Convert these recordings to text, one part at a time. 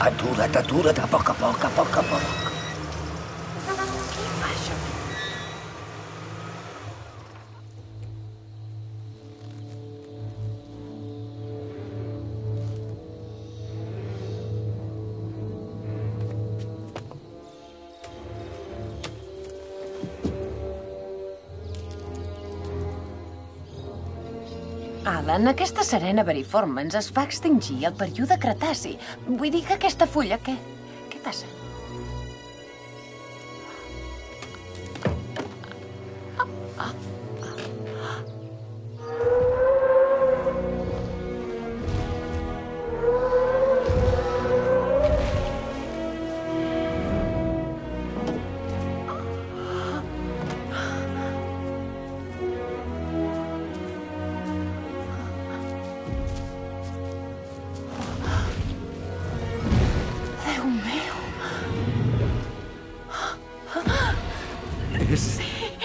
Atura't, atura't, a poc a poc, a poc a poc. Alan, aquesta serena veriformans es va extingir al període Cretaci. Vull dir que aquesta fulla, què? Què passa?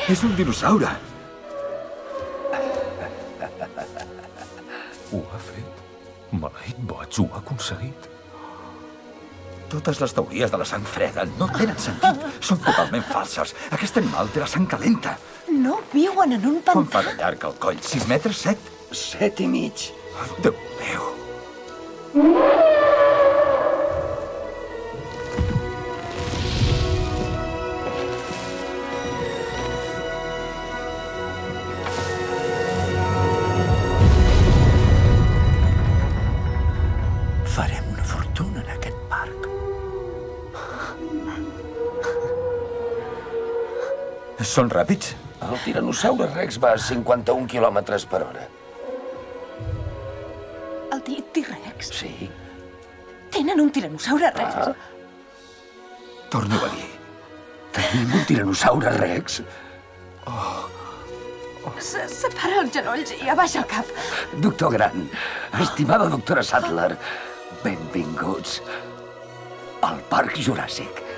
És un dinosaure. Ho ha fet. Maleït boig, ho ha aconseguit. Totes les teories de la sang freda no tenen sentit. Són totalment falses. Aquest animal té la sang calenta. No viuen en un Quan pantà. fa de llarg el coll? Sis metres, set? Set i mig. Déu meu. Farem una fortuna en aquest parc. Són ràpids. El tiranosaure rex va a 51 quilòmetres per hora. El T-Rex. Sí? Tenen un tiranosaure rex. Torno a dir. Tenim un tiranosaure rex? Se separa els genolls i abaixa el cap. Doctor Gran, estimada doctora Sattler, benvinguts al Parc Juràssic.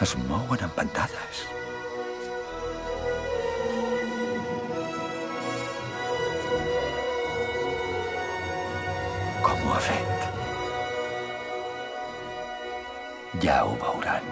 Es mouen en bandades. Com ho ha fet? Ja ho veuran.